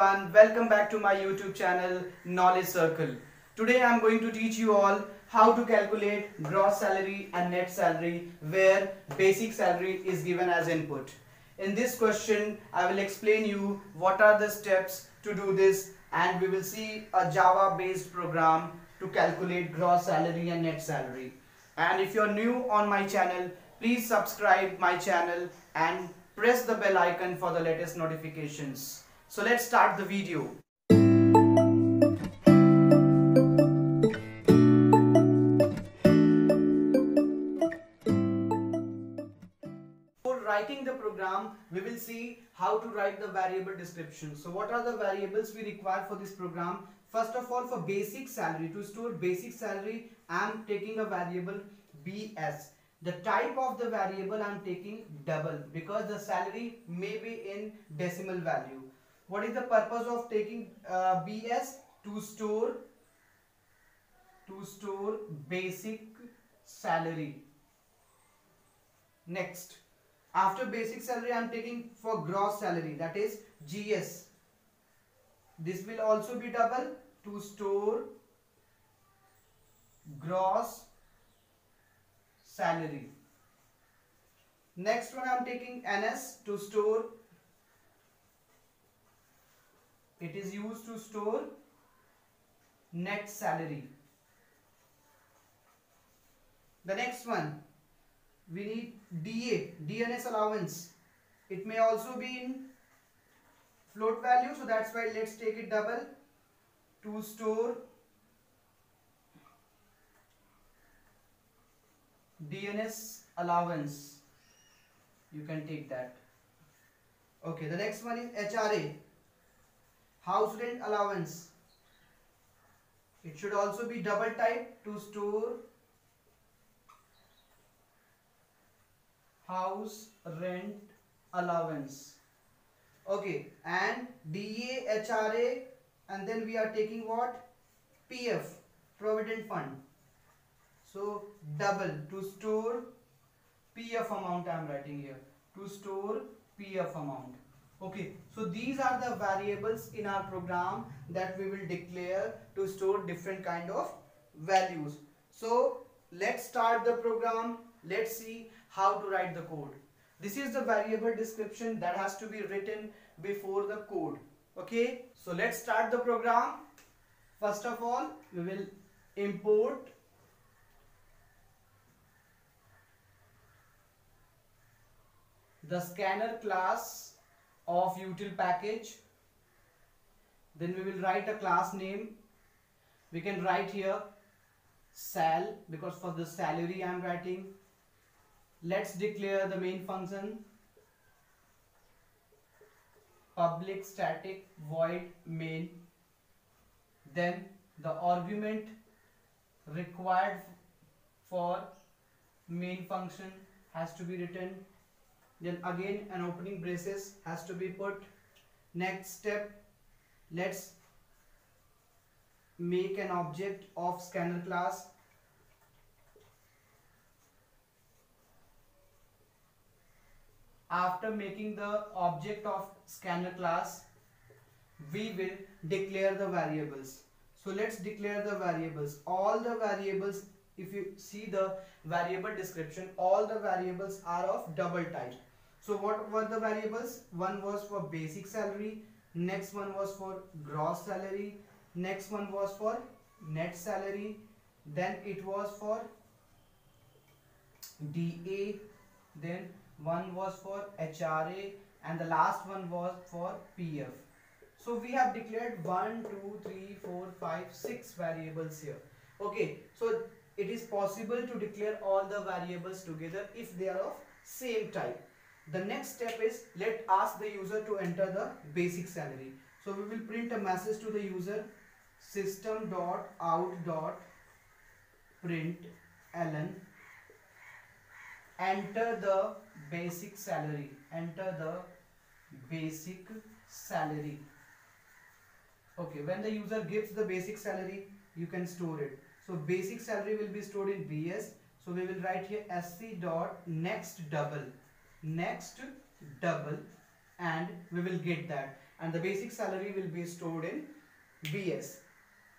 everyone, welcome back to my YouTube channel Knowledge Circle. Today I am going to teach you all how to calculate gross salary and net salary where basic salary is given as input. In this question I will explain you what are the steps to do this and we will see a Java based program to calculate gross salary and net salary. And if you're new on my channel, please subscribe my channel and press the bell icon for the latest notifications. So let's start the video. For writing the program, we will see how to write the variable description. So what are the variables we require for this program? First of all, for basic salary, to store basic salary, I am taking a variable BS. The type of the variable I am taking double because the salary may be in decimal value. What is the purpose of taking uh, BS? To store to store basic salary. Next, after basic salary, I am taking for gross salary that is GS. This will also be double to store gross salary. Next one I am taking NS to store. It is used to store net salary. The next one we need DA, dearness allowance. It may also be in float value, so that's why let's take it double to store dearness allowance. You can take that. Okay, the next one is HRA, house rent allowance. It should also be double type to store house rent allowance. Okay and DA HRA and then we are taking what? PF provident fund. So double to store PF amount I am writing here. To store PF amount okay so these are the variables in our program that we will declare to store different kind of values so let's start the program let's see how to write the code. This is the variable description that has to be written before the code. Okay, so let's start the program. First of all, we will import the scanner class of util package. Then we will write a class name. We can write here sal because for the salary I am writing let's declare the main function public static void main then the argument required for main function has to be written then again an opening braces has to be put. Next step let's make an object of scanner class. After making the object of scanner class we will declare the variables. So let's declare the variables. All the variables if you see the variable description all the variables are of double type so what were the variables one was for basic salary next one was for gross salary next one was for net salary then it was for DA then one was for HRA and the last one was for PF. So we have declared 1, 2, 3, 4, 5, 6 variables here. Okay, so it is possible to declare all the variables together if they are of same type. The next step is let ask the user to enter the basic salary. So we will print a message to the user system dot out dot print ln enter the basic salary enter the basic salary. Okay when the user gives the basic salary you can store it. So basic salary will be stored in bs so we will write here sc dot next double next double and we will get that and the basic salary will be stored in BS.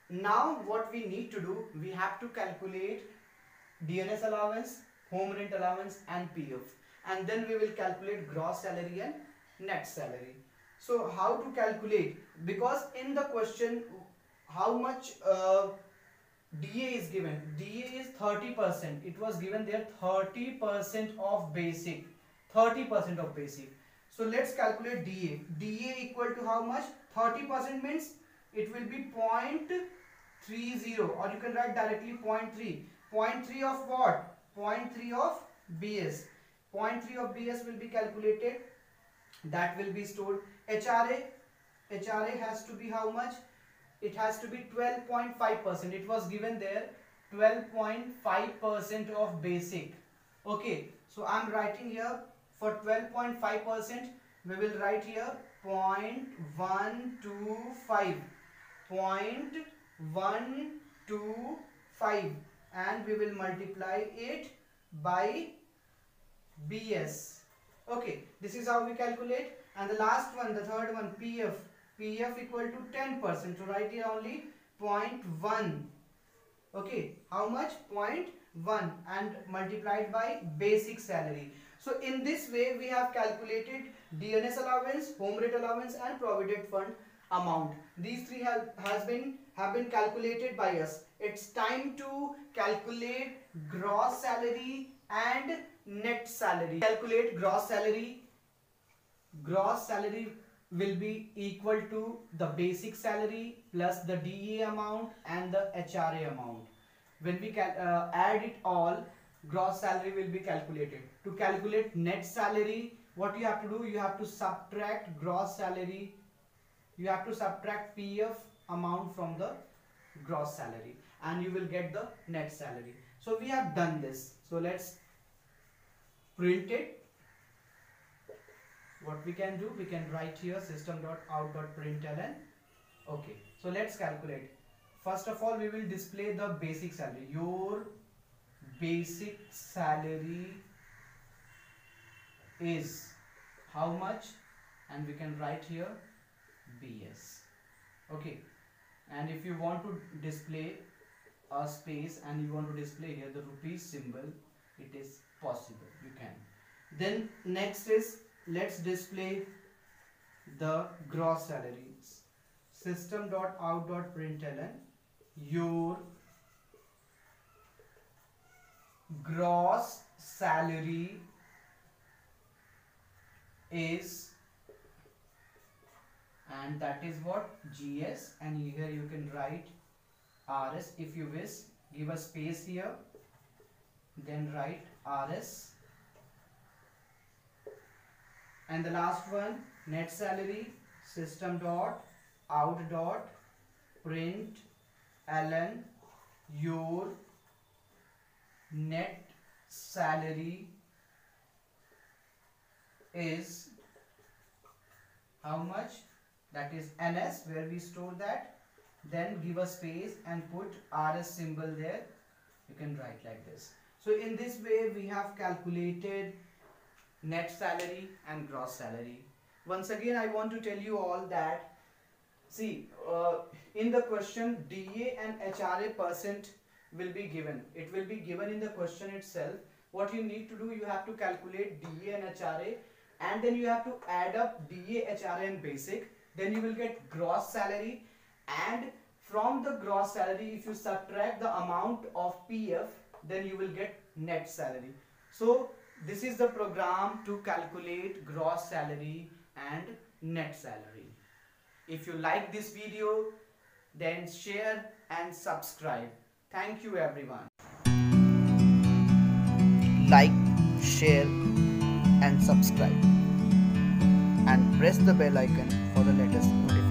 Now what we need to do, we have to calculate dearness allowance, home rent allowance and PF and then we will calculate gross salary and net salary. So how to calculate? Because in the question how much uh, DA is given. DA is 30%. It was given there 30% of basic. 30% of basic. So let's calculate DA. DA equal to how much? 30% means it will be 0.30 or you can write directly 0.3. 0.3 of what? 0.3 of BS. 0.3 of BS will be calculated. That will be stored. HRA. HRA has to be how much? It has to be 12.5%. It was given there 12.5% of basic. Okay. So I'm writing here for 12.5% we will write here 0.125 0.125 and we will multiply it by BS. Okay, this is how we calculate. And the last one, the third one, PF. PF equal to 10%. So write here only 0.1. Okay, how much? 0.1 and multiplied by basic salary. So in this way, we have calculated dearness allowance, home rate allowance and provident fund amount. These three have, has been, have been calculated by us. It's time to calculate gross salary and net salary. Calculate gross salary. Gross salary will be equal to the basic salary plus the DA amount and the HRA amount. When we uh, add it all, gross salary will be calculated. To calculate net salary, what you have to do, you have to subtract gross salary. You have to subtract PF amount from the gross salary and you will get the net salary. So we have done this. So let's print it. What we can do, we can write here system.out.println. Okay, so let's calculate. First of all, we will display the basic salary. Your basic salary is how much? And we can write here BS okay. And if you want to display a space and you want to display here the rupees symbol it is possible. You can. Then next is let's display the gross salaries. System.out.println your gross salary is and that is what GS and here you can write RS if you wish give a space here. Then write RS and the last one net salary system dot out dot print ln your net salary is how much? That is ns where we store that. Then give a space and put rs symbol there. You can write like this. So in this way we have calculated net salary and gross salary. Once again i want to tell you all that see uh, in the question da and hra percent will be given it will be given in the question itself what you need to do you have to calculate da and hra and then you have to add up DA, HRA and basic. Then you will get gross salary and from the gross salary if you subtract the amount of PF then you will get net salary. So this is the program to calculate gross salary and net salary. If you like this video then share and subscribe. Thank you everyone. Like, share and subscribe and press the bell icon for the latest notifications.